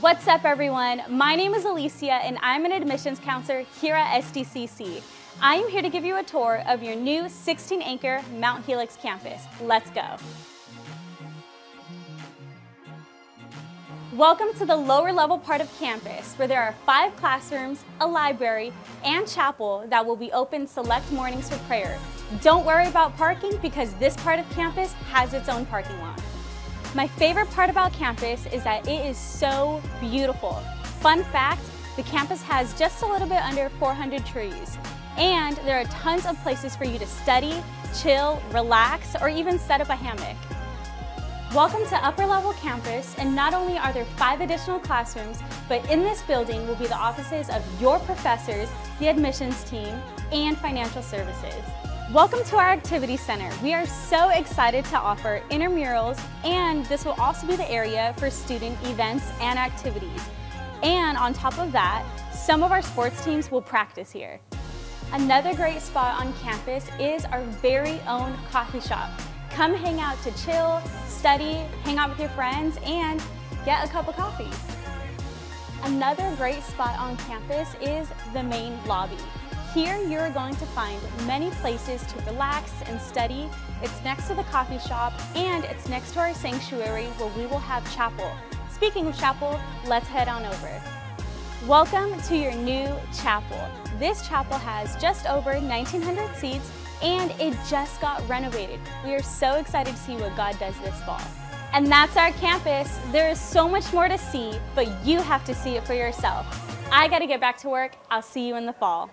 What's up everyone? My name is Alicia and I'm an admissions counselor here at SDCC. I am here to give you a tour of your new 16 acre Mount Helix campus. Let's go. Welcome to the lower level part of campus where there are five classrooms, a library, and chapel that will be open select mornings for prayer. Don't worry about parking because this part of campus has its own parking lot. My favorite part about campus is that it is so beautiful. Fun fact, the campus has just a little bit under 400 trees. And there are tons of places for you to study, chill, relax, or even set up a hammock. Welcome to Upper Level Campus, and not only are there five additional classrooms, but in this building will be the offices of your professors, the admissions team, and financial services. Welcome to our Activity Center. We are so excited to offer intramurals and this will also be the area for student events and activities. And on top of that, some of our sports teams will practice here. Another great spot on campus is our very own coffee shop. Come hang out to chill, study, hang out with your friends, and get a cup of coffee. Another great spot on campus is the main lobby. Here you're going to find many places to relax and study. It's next to the coffee shop and it's next to our sanctuary where we will have chapel. Speaking of chapel, let's head on over. Welcome to your new chapel. This chapel has just over 1,900 seats and it just got renovated. We are so excited to see what God does this fall. And that's our campus. There is so much more to see, but you have to see it for yourself. I gotta get back to work. I'll see you in the fall.